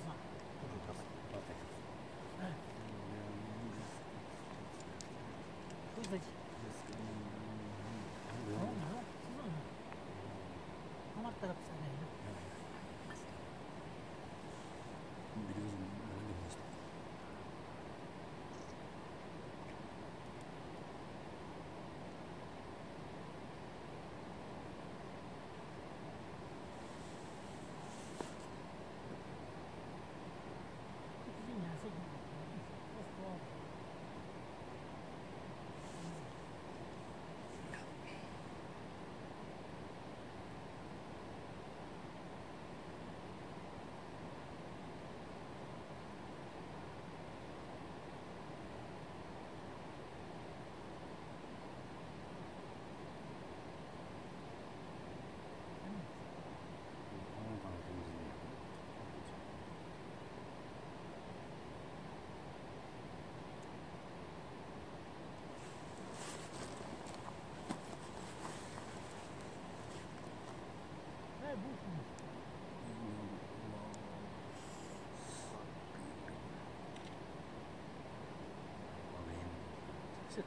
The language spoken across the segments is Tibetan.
Plaza. 어. 어. 오벤. 세.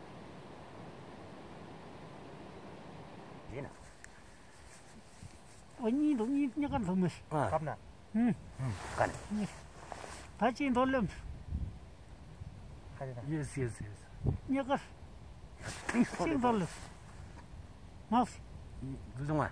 예나. 언니도 니 약간 넘었어. 잡나. 음. 음. 다시 돌려. 가리다. 예스 예스 예스. 약간 스피셜스. 맞. 죄송해요.